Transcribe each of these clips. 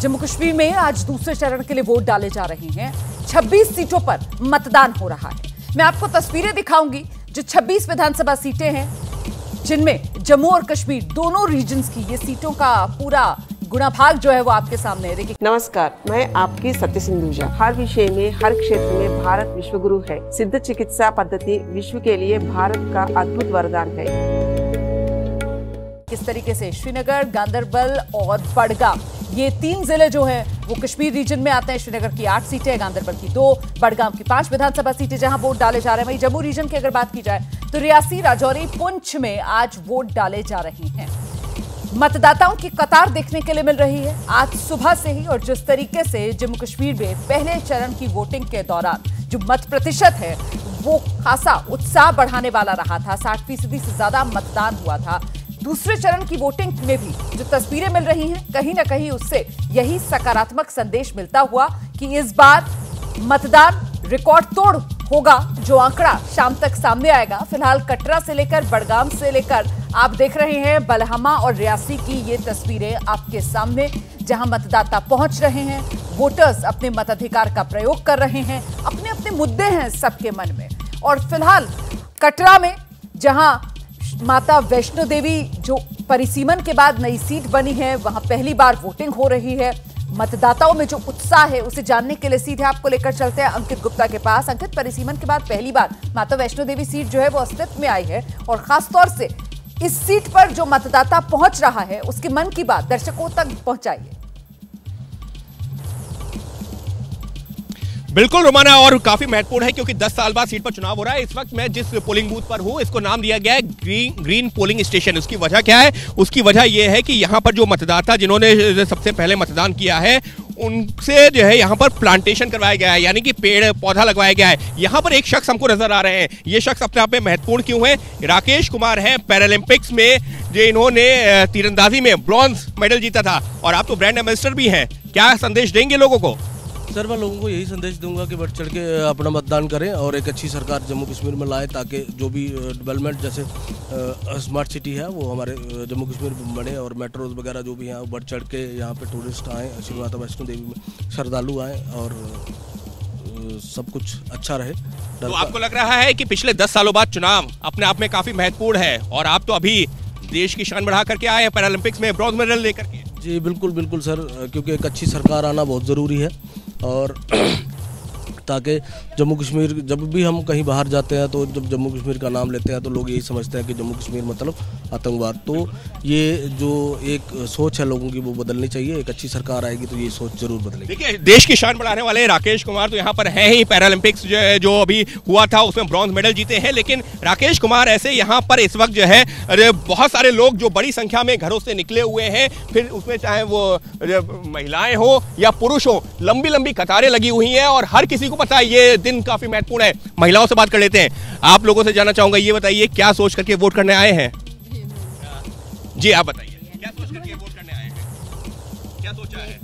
जम्मू कश्मीर में आज दूसरे चरण के लिए वोट डाले जा रहे हैं। 26 सीटों पर मतदान हो रहा है। मैं आपको तस्वीरें दिखाऊँगी जो 26 विधानसभा सीटें हैं जिनमें जम्मू और कश्मीर दोनों रीजन की ये सीटों का पूरा गुणा भाग जो है वो आपके सामने है। देखिए। नमस्कार मैं आपकी सत्य सिंधुजा। हर विषय में हर क्षेत्र में भारत विश्व गुरु है। सिद्ध चिकित्सा पद्धति विश्व के लिए भारत का अद्भुत वरदान है। किस तरीके से? श्रीनगर गांधरबल और बड़गाम। ये तीन ज़िले जो हैं, वो कश्मीर रीजन में आते हैं, श्रीनगर की आठ सीटें गांधरबल की दो, बड़गाम की पाँच विधानसभा सीटें जहाँ वोट डाले जा रहे हैं। वहीं जम्मू रीजन की अगर बात की जाए तो रियासी, राजौरी, पुंछ में आज वोट डाले जा रहे हैं। मतदाताओं की कतार देखने के लिए मिल रही है। आज सुबह से ही और जिस तरीके से जम्मू कश्मीर में पहले चरण की वोटिंग के दौरान जो मत प्रतिशत है, वो खासा उत्साह बढ़ाने वाला रहा था। साठ फ़ीसदी से ज़्यादा मतदान हुआ था। दूसरे चरण की वोटिंग में भी जो तस्वीरें मिल रही हैं, कहीं ना कहीं उससे यही सकारात्मक संदेश मिलता हुआ कि इस बार मतदान रिकॉर्ड तोड़ होगा, जो आंकड़ा शाम तक सामने आएगा। फ़िलहाल कटरा से लेकर बड़गाम से लेकर आप देख रहे हैं बलहमा और रियासी की ये तस्वीरें आपके सामने, जहाँ मतदाता पहुँच रहे हैं, वोटर्स अपने मताधिकार का प्रयोग कर रहे हैं अपने अपने मुद्दे हैं सबके मन में। और फ़िलहाल कटरा में, जहाँ माता वैष्णो देवी, जो परिसीमन के बाद नई सीट बनी है, वहाँ पहली बार वोटिंग हो रही है। मतदाताओं में जो उत्साह है, उसे जानने के लिए सीधे आपको लेकर चलते हैं अंकित गुप्ता के पास। अंकित, परिसीमन के बाद पहली बार माता वैष्णो देवी सीट जो है, वो अस्तित्व में आई है और खासतौर से इस सीट पर जो मतदाता पहुँच रहा है, उसके मन की बात दर्शकों तक पहुंचाइए। बिल्कुल रोमाना, और काफ़ी महत्वपूर्ण है क्योंकि 10 साल बाद सीट पर चुनाव हो रहा है। इस वक्त मैं जिस पोलिंग बूथ पर हूँ, इसको नाम दिया गया है ग्रीन ग्रीन पोलिंग स्टेशन उसकी वजह क्या है? उसकी वजह यह है कि यहाँ पर जो मतदाता जिन्होंने सबसे पहले मतदान किया है, उनसे जो है यहाँ पर प्लांटेशन करवाया गया है, यानी कि पेड़, पौधा लगवाया गया है। यहाँ पर एक शख्स हमको नज़र आ रहे हैं। ये शख्स अपने आप में महत्वपूर्ण क्यों है? राकेश कुमार है पैरालंपिक्स में, जो इन्होंने तीरंदाजी में ब्रॉन्ज मेडल जीता था। और आप तो ब्रांड एम्बेसडर भी हैं। क्या संदेश देंगे लोगों को? सर मैं लोगों को यही संदेश दूँगा कि बढ़ चढ़ के अपना मतदान करें और एक अच्छी सरकार जम्मू कश्मीर में लाए ताकि जो भी डेवलपमेंट जैसे स्मार्ट सिटी है वो हमारे जम्मू कश्मीर में बने और मेट्रोज वगैरह जो भी हैं वो बढ़ चढ़ के यहाँ पे टूरिस्ट आए श्री माता वैष्णो देवी में श्रद्धालु आए और सब कुछ अच्छा रहे। तो आपको लग रहा है कि पिछले दस सालों बाद चुनाव अपने आप में काफ़ी महत्वपूर्ण है और आप तो अभी देश की शान बढ़ा करके आए हैं पैरालंपिक्स में ब्रॉन्ज मेडल लेकर के। जी बिल्कुल बिल्कुल सर क्योंकि एक अच्छी सरकार आना बहुत ज़रूरी है। और ताकि जम्मू कश्मीर, जब भी हम कहीं बाहर जाते हैं तो जब जम्मू कश्मीर का नाम लेते हैं तो लोग यही समझते हैं कि जम्मू कश्मीर मतलब आतंकवाद। तो ये जो एक सोच है लोगों की, वो बदलनी चाहिए। एक अच्छी सरकार आएगी तो ये सोच ज़रूर बदलेगी। देखिए, देश की शान बढ़ाने वाले राकेश कुमार तो यहाँ पर है ही। पैरालंपिक्स जो जो अभी हुआ था, उसमें ब्रॉन्ज मेडल जीते हैं। लेकिन राकेश कुमार ऐसे यहाँ पर इस वक्त जो है बहुत सारे लोग जो बड़ी संख्या में घरों से निकले हुए हैं, फिर उसमें चाहे वो महिलाएँ हो या पुरुष हो लंबी लंबी कतारें लगी हुई हैं और हर किसी को पता है ये दिन काफ़ी महत्वपूर्ण है। महिलाओं से बात कर लेते हैं। आप लोगों से जानना चाहूँगा ये बताइए क्या सोच करके वोट करने आए हैं? जी आप बताइए क्या सोच करके वोट करने आए हैं? क्या सोचा है?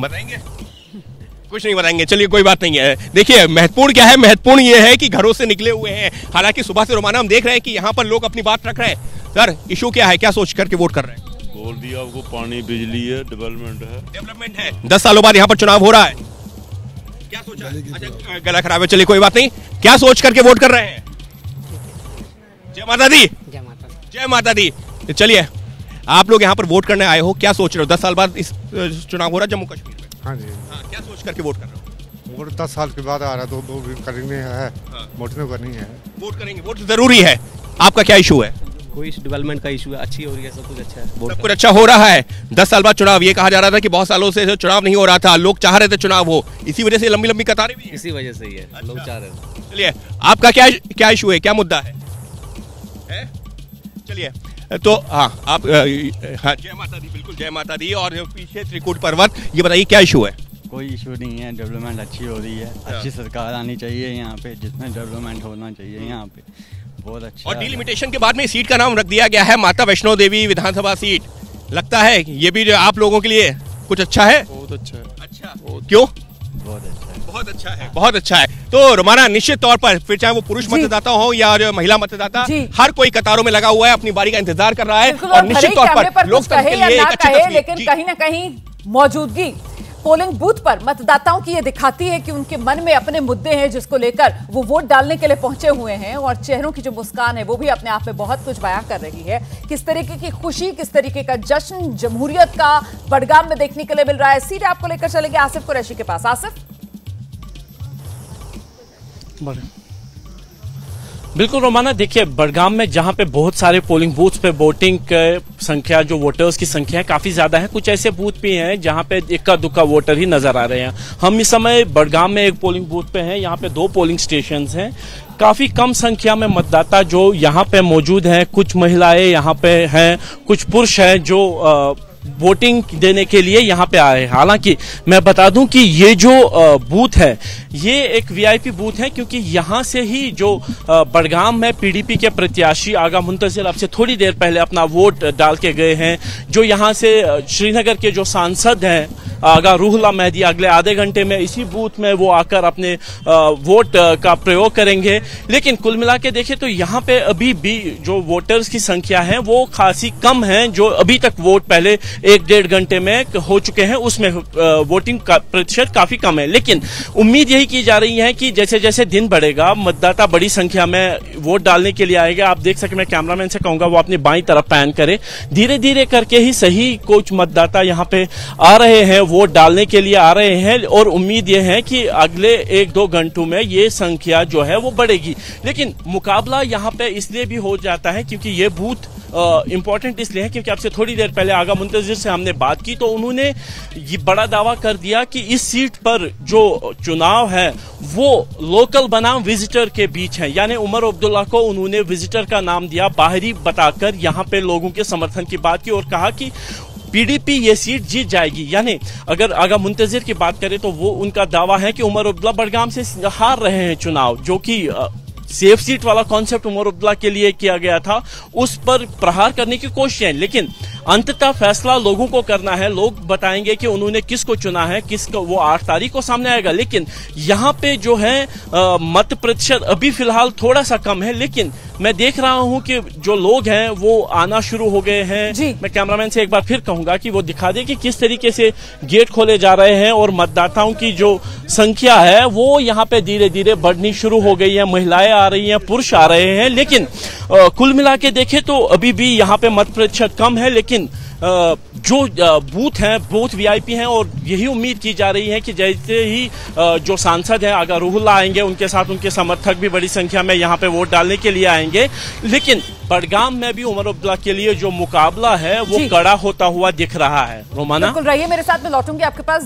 बताएँगे? कुछ नहीं बताएँगे चलिए कोई बात नहीं है। देखिए महत्वपूर्ण क्या है? महत्वपूर्ण ये है कि घरों से निकले हुए हैं। हालाँकि सुबह से रोमाना हम देख रहे हैं कि यहाँ पर लोग अपनी बात रख रहे हैं। सर इशू क्या है? क्या सोच करके वोट कर रहे हैं? बोल दिया आपको पानी बिजली है डेवलपमेंट है। डेवलपमेंट है। दस सालों बाद यहाँ पर चुनाव हो रहा है। सोचा। अच्छा गला खराब है चलिए कोई बात नहीं। क्या सोच करके वोट कर रहे हैं? जय माता दी। जय माता जय माता दी। चलिए आप लोग यहाँ पर वोट करने आए हो क्या सोच रहे हो? दस साल बाद इस चुनाव हो रहा है जम्मू कश्मीर में? हाँ जी। हाँ, क्या सोच करके वोट कर रहे हो? वोट दस साल के बाद आ रहा है तो वोट करनी है। हाँ। वोट नहीं करनी है। वोट करेंगे वोट ज़रूरी है। आपका क्या इशू है? कोई डेवलपमेंट का इशू है? अच्छी हो रही है सब कुछ अच्छा है। सब कुछ अच्छा हो रहा है। दस साल बाद चुनाव ये कहा जा रहा था कि बहुत सालों से चुनाव नहीं हो रहा था लोग चाह रहे थे चुनाव हो। इसी वजह से लंबी लंबी कतारें भी इसी वजह से ही है अच्छा। लोग चाह रहे थे। चलिए आपका क्या क्या इशू है? क्या मुद्दा है? चलिए तो हाँ आप हाँ जय माता दी बिल्कुल जय माता दी और पीछे त्रिकुट पर्वत ये बताइए क्या इशू है? कोई इशू नहीं है डेवलपमेंट अच्छी हो रही है। अच्छा। अच्छी सरकार आनी चाहिए यहाँ पे जिसमें डेवलपमेंट होना चाहिए यहाँ पे। बहुत अच्छा और डिलिमिटेशन के बाद में सीट का नाम रख दिया गया है माता वैष्णो देवी विधानसभा सीट लगता है ये भी जो आप लोगों के लिए कुछ अच्छा है? बहुत अच्छा है। अच्छा। क्यों? बहुत अच्छा है। बहुत अच्छा है। बहुत अच्छा है। तो रोमाना निश्चित तौर पर फिर चाहे वो पुरुष मतदाता हो या जो महिला मतदाता हर कोई कतारों में लगा हुआ है अपनी बारी का इंतज़ार कर रहा है और निश्चित तौर पर लोग लेकिन कहीं ना कहीं मौजूदगी पोलिंग बूथ पर मतदाताओं की ये दिखाती है कि उनके मन में अपने मुद्दे हैं जिसको लेकर वो वोट डालने के लिए पहुँचे हुए हैं और चेहरों की जो मुस्कान है वो भी अपने आप में बहुत कुछ बयां कर रही है। किस तरीके की खुशी, किस तरीके का जश्न, जमहूरियत का बडगाम में देखने के लिए मिल रहा है। सीधे आपको लेकर चलेंगे आसिफ कुरैशी के पास। आसिफ? बिल्कुल रोमाना देखिए बड़गाम में जहाँ पे बहुत सारे पोलिंग बूथ पे वोटिंग संख्या जो वोटर्स की संख्या है काफ़ी ज़्यादा है। कुछ ऐसे बूथ भी हैं जहाँ पे इक्का दुक्का वोटर ही नज़र आ रहे हैं। हम इस समय बड़गाम में एक पोलिंग बूथ पे हैं यहाँ पे दो पोलिंग स्टेशन हैं। काफ़ी कम संख्या में मतदाता जो यहाँ पे मौजूद हैं। कुछ महिलाएँ यहाँ पे हैं कुछ पुरुष हैं जो आ, वोटिंग देने के लिए यहाँ पे आए हैं। हालाँकि मैं बता दूँ कि ये जो बूथ है, ये एक वीआईपी बूथ है क्योंकि यहाँ से ही जो बड़गाम में पीडीपी के प्रत्याशी आगा मुंतजिर अब से थोड़ी देर पहले अपना वोट डाल के गए हैं, जो यहाँ से श्रीनगर के जो सांसद हैं, आगा रूहला मेहदी अगले आधे घंटे में इसी बूथ में वो आकर अपने वोट का प्रयोग करेंगे। लेकिन कुल मिला के देखें तो यहाँ पे अभी भी जो वोटर्स की संख्या है वो खासी कम है, जो अभी तक वोट पहले एक डेढ़ घंटे में हो चुके हैं, उसमें वोटिंग का प्रतिशत काफ़ी कम है। लेकिन उम्मीद यही की जा रही है कि जैसे जैसे दिन बढ़ेगा, मतदाता बड़ी संख्या में वोट डालने के लिए आएगा। आप देख सके मैं कैमरामैन से कहूँगा, वो अपनी बाई तरफ़ पैन करे। धीरे धीरे करके ही सही कुछ मतदाता यहाँ पे आ रहे हैं, वोट डालने के लिए आ रहे हैं। और उम्मीद ये है कि अगले एक दो घंटों में ये संख्या जो है, वो बढ़ेगी। लेकिन मुकाबला यहाँ पे इसलिए भी हो जाता है क्योंकि ये बूथ इम्पोर्टेंट इसलिए है क्योंकि आपसे थोड़ी देर पहले आगा मुंतजिर से हमने बात की तो उन्होंने ये बड़ा दावा कर दिया कि इस सीट पर जो चुनाव है, वो लोकल बनाम विजिटर के बीच है। यानी उमर अब्दुल्ला को उन्होंने विजिटर का नाम दिया, बाहरी बताकर यहाँ पे लोगों के समर्थन की बात की और कहा कि पीडीपी ये सीट जीत जाएगी। यानी अगर आगा मुंतजिर की बात करें तो वो उनका दावा है कि उमर अब्दुल्ला बडगाम से हार रहे हैं चुनाव, जो कि सेफ़ सीट वाला कॉन्सेप्ट उमर अब्दुल्ला के लिए किया गया था। उस पर प्रहार करने की कोशिश है, लेकिन अंततः फैसला लोगों को करना है। लोग बताएँगे कि उन्होंने किसको चुना है किसको वो आठ तारीख को सामने आएगा। लेकिन यहाँ पे जो है आ, मत प्रतिशत अभी फ़िलहाल थोड़ा सा कम है। लेकिन मैं देख रहा हूँ कि जो लोग हैं वो आना शुरू हो गए हैं। मैं कैमरामैन से एक बार फिर कहूँगा कि वो दिखा दे कि किस तरीके से गेट खोले जा रहे हैं और मतदाताओं की जो संख्या है वो यहाँ पे धीरे धीरे बढ़नी शुरू हो गई है। महिलाएँ आ रही हैं पुरुष आ रहे हैं। लेकिन आ, कुल मिला के देखे तो अभी भी यहाँ पे मत प्रतिशत कम है लेकिन जो बूथ हैं बूथ वीआईपी हैं और यही उम्मीद की जा रही है कि जैसे ही जो सांसद हैं अगर रूहुल्ला आएँगे उनके साथ उनके समर्थक भी बड़ी संख्या में यहाँ पे वोट डालने के लिए आएँगे। लेकिन बडगाम में भी उमर अब्दुल्ला के लिए जो मुकाबला है वो कड़ा होता हुआ दिख रहा है। रोमाना? बिल्कुल रहिए मेरे साथ में लौटूँगी आपके पास।